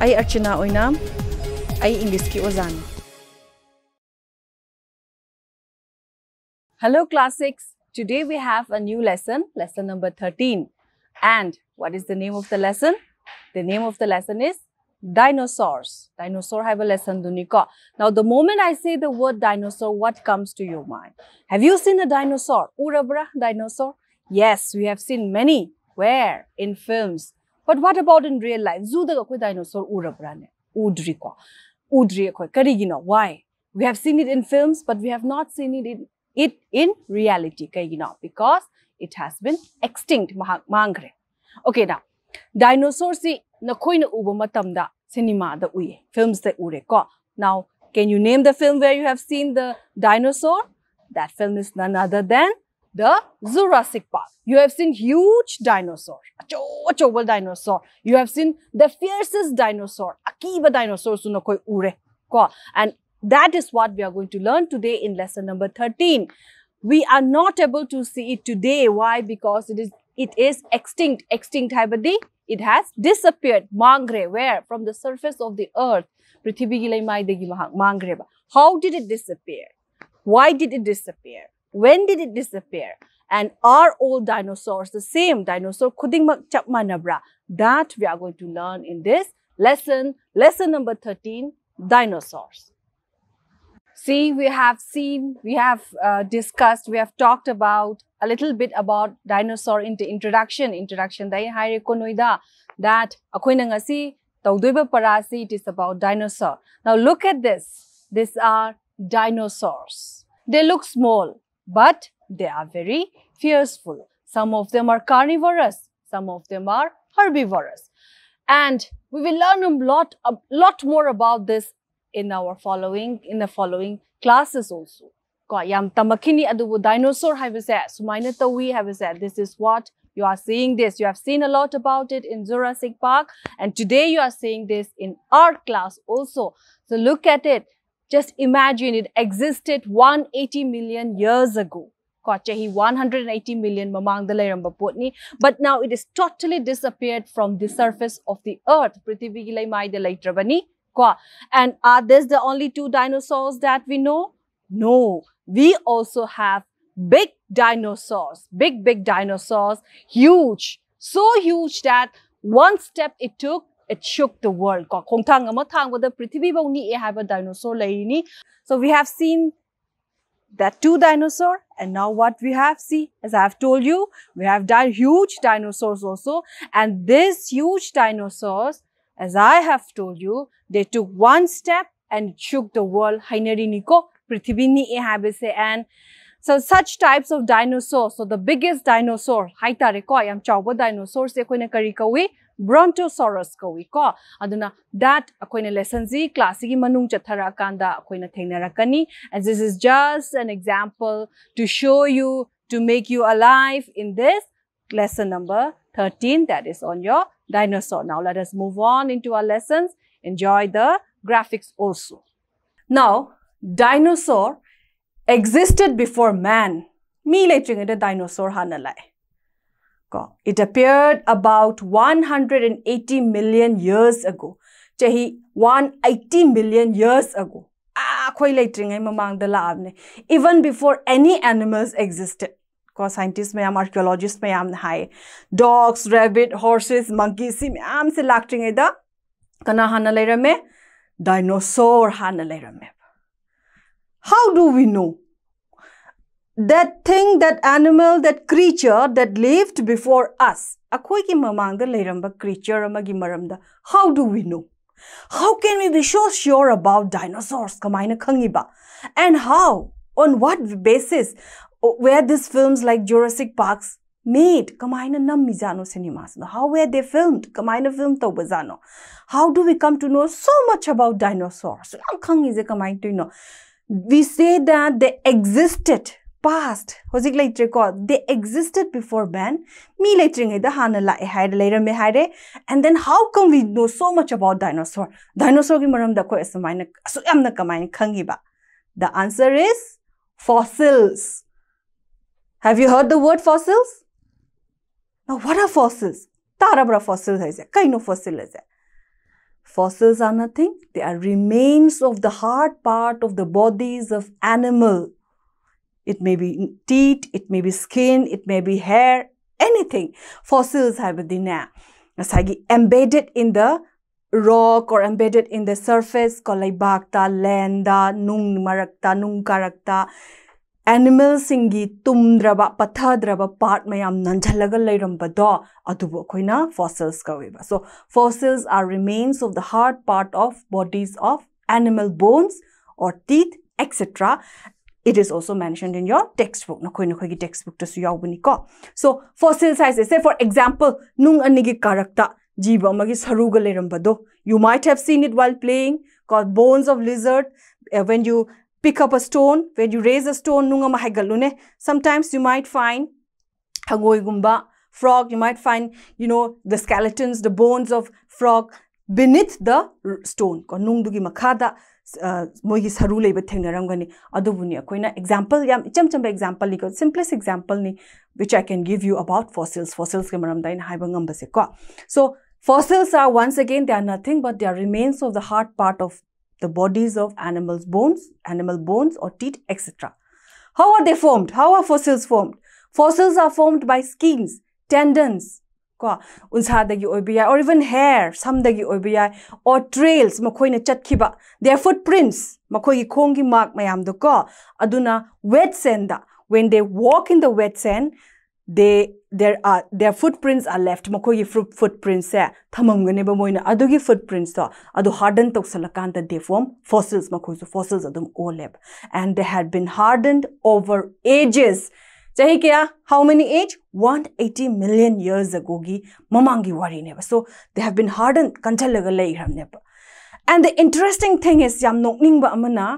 achina oinam ingiski ozan. Hello classics. Today we have a new lesson, lesson number 13. And what is the name of the lesson? The name of the lesson is dinosaurs. Dinosaur have a lesson duniko. Now the moment I say the word dinosaur, what comes to your mind? Have you seen a dinosaur? Urabra dinosaur? Yes, we have seen many. Where? In films. But what about in real life? Zoo da koi dinosaur urabra ne. Udri ko. Udri ko. Karigino. Why? We have seen it in films, but we have not seen it in, it in reality. Karigino. Because it has been extinct. Mangre. Okay, now. Dinosaur si nakoy na uba matamda cinema da uye. Films da ure ko. Now, can you name the film where you have seen the dinosaur? That film is none other than the Jurassic Park. You have seen huge dinosaur, a dinosaur. You have seen the fiercest dinosaur, Akiba dinosaur suno koi ure. And that is what we are going to learn today in lesson number 13. We are not able to see it today. Why? Because it is it is extinct. Extinct haibadi. It has disappeared. Mangre. Where? From the surface of the earth. Mangre. How did it disappear? Why did it disappear? When did it disappear? And are all dinosaurs the same? Dinosaur kudingmak chapmanabra. That we are going to learn in this lesson. Lesson number 13, dinosaurs. See, we have seen, we have uh, discussed, we have talked about a little bit about dinosaur in the introduction. Introduction dai haire ko noida that akoy na ngasi tawdoiba parasi it is about dinosaur. Now look at this. These are dinosaurs. They look small, but they are very fearful. Some of them are carnivorous. Some of them are herbivorous. And we will learn a lot, a lot more about this in our following, in the following classes also. Dinosaur. This is what you are seeing this. You have seen a lot about it in Jurassic Park. And today you are seeing this in our class also. So look at it. Just imagine it existed 180 million years ago. Chahi 180 million mamang dalayamba potni. But now it is totally disappeared from the surface of the earth. Trabani. And are these the only two dinosaurs that we know? No. We also have big dinosaurs. Big, big dinosaurs. Huge. So huge that one step it took, it shook the world. dinosaur So we have seen that two dinosaur and now what we have see as I have told you we have done huge dinosaurs also and this huge dinosaurs as I have told you, they took one step and shook the world. hainari Hainariniko, Prithibini habise and so such types of dinosaurs, so the biggest dinosaur, haitare ko, ayam chawba dinosaur se koina kari kawi, Brontosaurus kawi ko. Aduna that akoina lesson zi class gi manung chathara kanda akoina thengnarakani. And this is just an example to show you, to make you alive in this lesson number 13 that is on your dinosaur. Now let us move on into our lessons. Enjoy the graphics also. Now, dinosaur existed before man. Me the dinosaur hanalai. It appeared about 180 million years ago. Chahi 180 million years ago. Ah, Even before any animals existed. Ko scientist mayam archaeologist mayam hai. Dogs rabbit horses monkeys si mayam se lacting da. Kana hana leirame dinosaur hana leirame how do we know that thing that animal that creature that lived before us. mamang da leiramba creature maramda how do we know? How can we be so sure about dinosaurs? and how on what basis where these films like Jurassic Parks made? how were they filmed? film how do we come to know so much about dinosaurs? we say that they existed past hozik later ko they existed before man me later ngai da hana la haide later me haide and then how come we know so much about dinosaur dinosaur gi maram da ko asmaina asu yamna kamai khangi ba the answer is fossils have you heard the word fossils? Now, what are fossils? Tarabra fossil hai Kaino fossil hai Fossils are nothing. They are remains of the hard part of the bodies of animal. It may be teeth, it may be skin, it may be hair, anything. Fossils have been embedded in the rock or embedded in the surface ko laibakta landa nung marakta nung karakta. Animal singi tumdraba pathadraba part mayam nanjalaga lairambado adubu koina fossils kawiba so fossils are remains of the hard part of bodies of animal bones or teeth etc it is also mentioned in your textbook. Na koi na koi textbook to su yaubani ko. So fossil size say for example nung anigi karakta jiba magi saruga lerambado you might have seen it while playing called bones of lizard. Uh, when you pick up a stone when you raise a stone nunga mahagalune sometimes you might find hangoi gumba frog. You might find you know the skeletons the bones of frog beneath the stone. Ko nungdugi makhada मोगी सरू लेब थेंगरमगनी अदुबुनी अखोइना example याम इचम चम example लिको simplest example नि which I can give you about fossils. Fossils ke maram dain haiba ngambase ko. So Fossils are once again, they are nothing but they are remains of the hard part of the bodies of animals' bones, animal bones or teeth, etc. How are they formed? How are fossils formed? Fossils are formed by skins, tendons, or even hair, some or trails, their footprints, kongi mark aduna wet sand. When they walk in the wet sand, they there are their footprints are left makoi footprints se thamamgane ba moina adugi footprints to adu hardened to salakanta they form fossils makoi so fossils adum oleb and they had been hardened over ages chahi kya how many age? 180 million years ago gi mamangi wari ne so they have been hardened kanchalaga lai gram ne and the interesting thing is yam nokning ba amana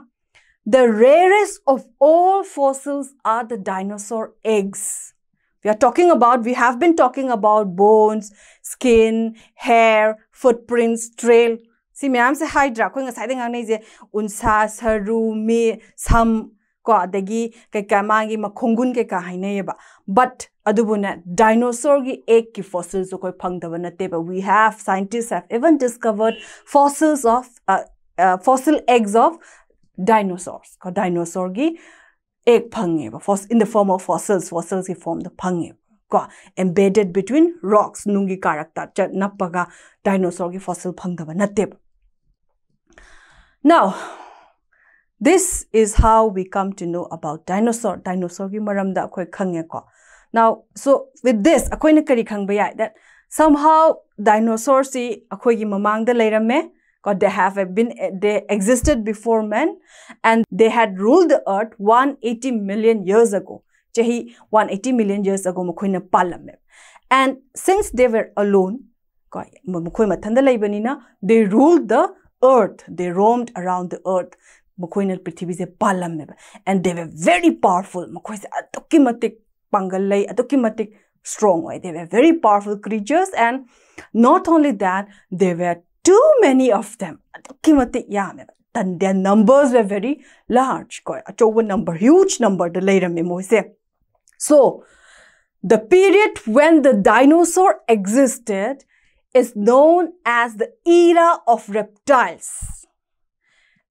the rarest of all fossils are the dinosaur eggs. We are talking about, we have been talking about bones, skin, hair, footprints, trail. Si ma'am se hydra ko nga sai ding ang je unsa ko adagi kai ka mangi ma khongun ke ka haine ba but adubuna dinosaur gi egg ki fossils ko phang da na te ba we have scientists have even discovered fossils of uh, uh, fossil eggs of dinosaurs ko dinosaur gi egg phange in the form of fossils fossils ki form the phange ko embedded between rocks nungi this is how we come to know about dinosaur dinosaur ki maramda akhoi khange ko now so with this akhoi na kari khangba yai that somehow dinosaurs si akhoi gi mamang da God, they have been, they existed before men and they had ruled the earth 180 million years ago. Chahi 180 million years ago, mukhoina palam. And since they were alone, they ruled the earth. They roamed around the earth. And they were very powerful. strong. They were very powerful creatures. And not only that, they were too many of them. And their numbers were very large. A number, huge number, So, the period when the dinosaur existed is known as the era of reptiles.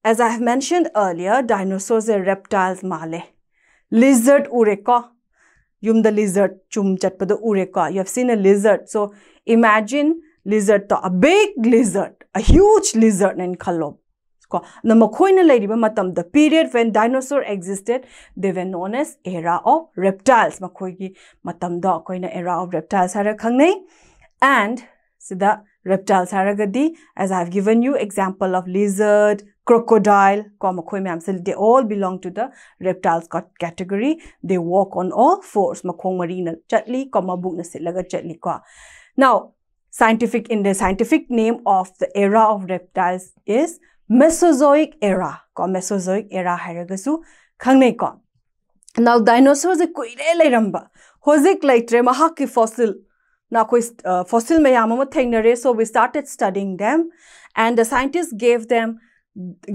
As I have mentioned earlier, dinosaurs are reptiles male. Lizard ureka. Yum the lizard chum chatpada ureka. You have seen a lizard. So imagine lizard to a big lizard, a huge lizard in kalob. The period when dinosaur existed, they were known as era of reptiles. Era of reptiles. And sida reptiles haragadi, as I've given you example of lizard, crocodile, they all belong to the reptiles category. They walk on all fours. Makong marina chatli, koma buk na silaga chatli kwa. Now, scientific in the scientific name of the era of reptiles is Mesozoic era. Ko Mesozoic era haragasu khangnei ko. Now dinosaurs kuire leiramba. Hozik leitre mahaki fossil koi uh, fossil mayam ma thengnare so we started studying them and the scientists gave them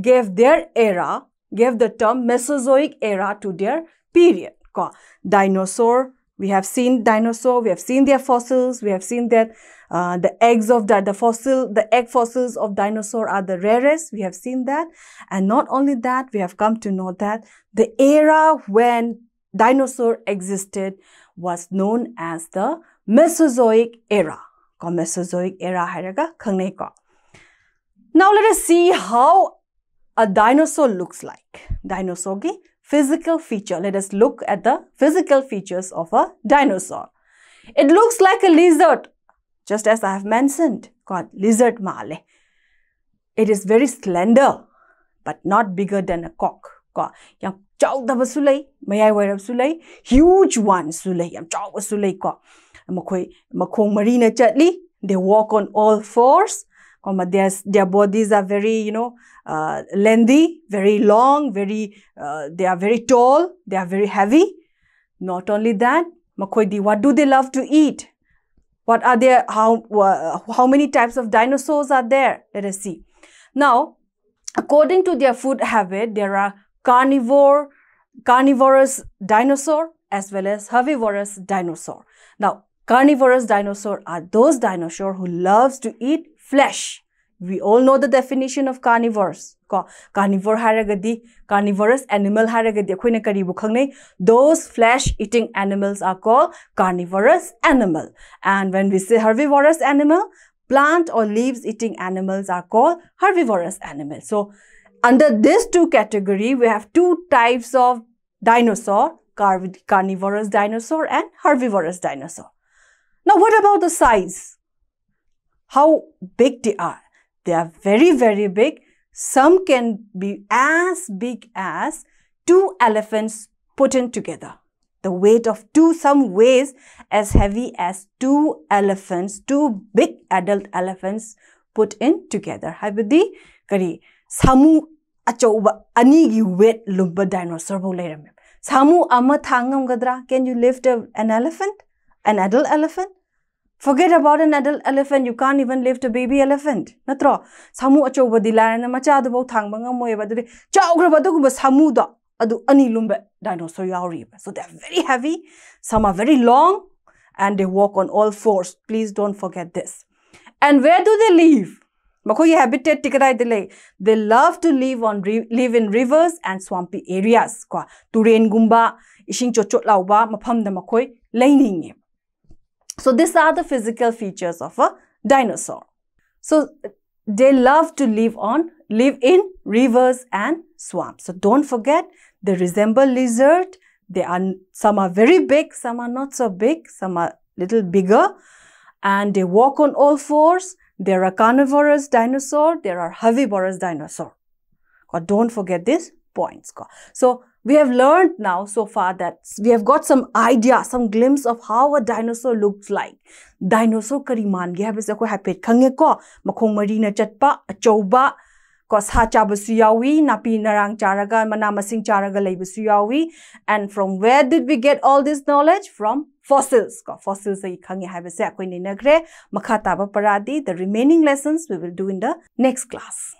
gave their era gave the term Mesozoic era to their period. Dinosaur we have seen dinosaur we have seen their fossils we have seen their uh, the eggs of the, the fossil, the egg fossils of dinosaur are the rarest. We have seen that. And not only that, we have come to know that the era when dinosaur existed was known as the Mesozoic era. Mesozoic era Now let us see how a dinosaur looks like. Dinosaur physical feature. Let us look at the physical features of a dinosaur. It looks like a lizard, just as I have mentioned, called lizard male. It is very slender, but not bigger than a cock. Huge one. Makoy makong marina chatli, they walk on all fours. Their, their bodies are very, you know, uh, lengthy, very long, very, uh, they are very tall, they are very heavy. Not only that, Makoidi, what do they love to eat? What are there, how, how many types of dinosaurs are there? Let us see. Now, according to their food habit, there are carnivore, carnivorous dinosaur as well as herbivorous dinosaur. Now, carnivorous dinosaur are those dinosaur who loves to eat flesh. We all know the definition of carnivores. Carnivore haragadi, carnivorous animal haragadi. Those flesh-eating animals are called carnivorous animal. And when we say herbivorous animal, plant or leaves-eating animals are called herbivorous animals. So under these two category, we have two types of dinosaur, carnivorous dinosaur and herbivorous dinosaur. Now, what about the size? How big they are? They are very, very big. Some can be as big as two elephants put in together. The weight of two, some weighs as heavy as two elephants, two big adult elephants put in together. Haibadi kari samu achauba anigi weight lumba dinosaur bo. Samu ama thangam gadra. Can you lift an elephant? An adult elephant? Forget about an adult elephant, you can't even lift a baby elephant. Natro, samu achoba dilana macha the both hang banga moy but the chaugrabadu samu da adu ani lumbe dinosaur yauri. So they're very heavy, some are very long, and they walk on all fours. Please don't forget this. And where do they live? Makoy habitat tikarai delay. They love to live on live in rivers and swampy areas. Kwa turen gumba, ishing chochot lauba, mapam da makoy, laining. So these are the physical features of a dinosaur. So they love to live on, live in rivers and swamps. So don't forget, they resemble lizard. They are, some are very big, some are not so big, some are little bigger. And they walk on all fours. There are carnivorous dinosaur, there are herbivorous dinosaur. But don't forget these points. So we have learned now so far that we have got some idea, some glimpse of how a dinosaur looks like. Dinosaur kari man gi habis ko hapet khange ko makhong mari na chatpa achauba ko sa chaba su yawi napi narang charaga mana masing charaga leibu su yawi and from where did we get all this knowledge? From fossils. Ko fossils ai khange habis ko ni nagre makha taba paradi. The remaining lessons we will do in the next class